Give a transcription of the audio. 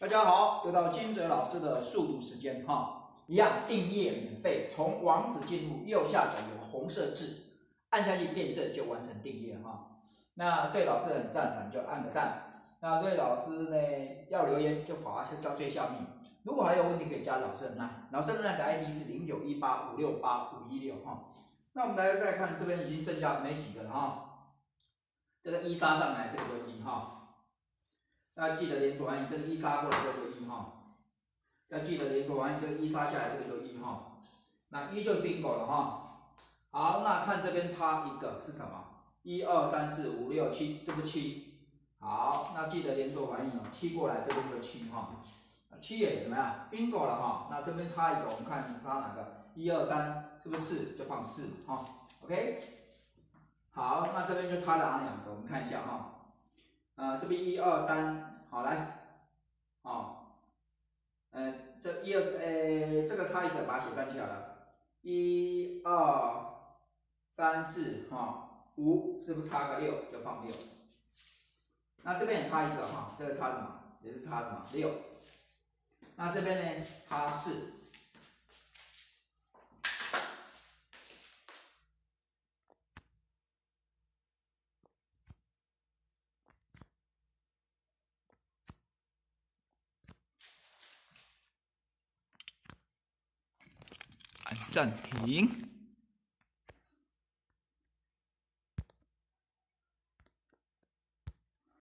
大家好，又到金哲老师的速度时间哈，一样订阅免费，从网址进入右下角有红色字，按下去变色就完成订阅哈。那对老师很赞赏就按个赞，那对老师呢要留言就划是到最下面。如果还有问题可以加老师的那，老师的那的 ID 是零九一八五六八五一六哈。那我们来再看这边已经剩下没几个了哈，这个一杀上来这个就一哈。大家记得连锁反应，这个一杀过来这个一哈。要记得连锁反应，这个一杀下来这个就一哈。那一就 bingo 了哈。好，那看这边差一个是什么？一二三四五六七，是不是七？好，那记得连锁反应，七过来这边就七哈。七也怎么样？bingo 了哈。那这边差一个，我们看差哪个？一二三，是不是四？就放四哈。OK。好，那这边就差哪两个？我们看一下哈。啊，是不是一二三？好来，好，嗯，这一二呃，这个差一个，把它写上去好了。一二三四，哈，五是不是差个六就放六？那这边也差一个哈，这个差什么？也是差什么？六。那这边呢？差四。暂停。